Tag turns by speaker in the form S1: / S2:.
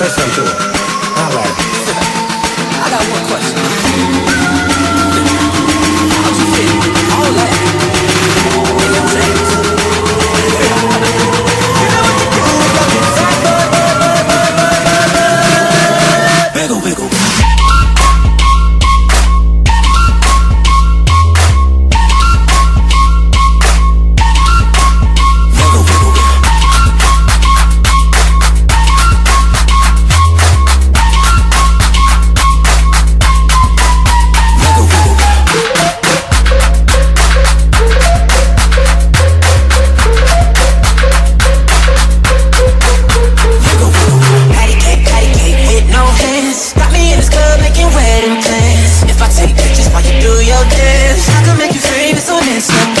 S1: Favor. somebody